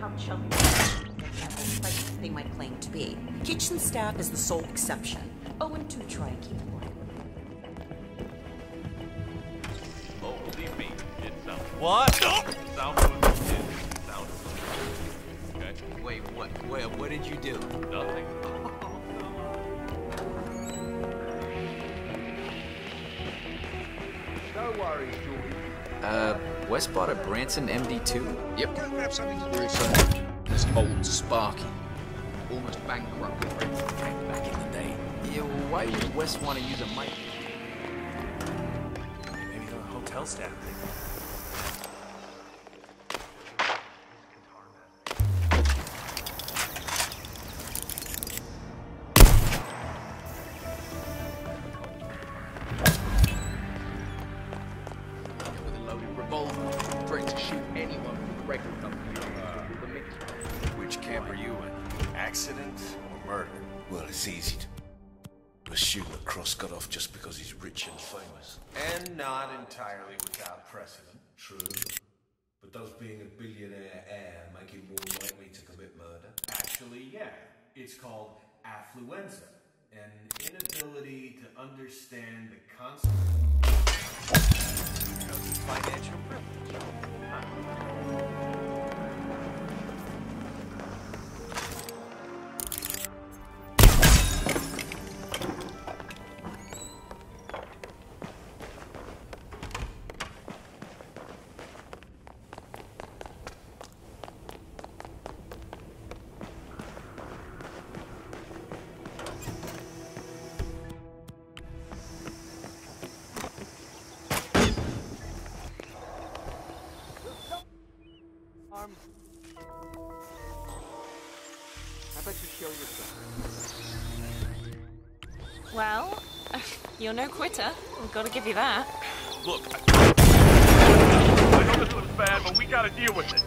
how chubby they might claim to be. Kitchen staff is the sole exception. Oh, and do try and keep it quiet. Oh, believe me, it sounds. What? Sound was it sound. Okay, Wait, what? Wait, what did you do? nothing. No worries, George. Uh, West bought a Branson MD2? Yep. Gonna have something to do with this old Sparky. Almost bankrupt. Back in the day. Yeah, well, why would West want to use a mic? Maybe the hotel staff. Revolver, to shoot anyone from the record company or uh, the mix. Which camp are you in? Accident or murder? Well, it's easy to assume that Cross got off just because he's rich and famous. And not entirely without precedent. True. But does being a billionaire heir make him more likely to commit murder? Actually, yeah. It's called affluenza. An inability to understand the concept. How about you show yourself? Well, you're no quitter. I've got to give you that. Look, I, I know this was bad, but we gotta deal with it.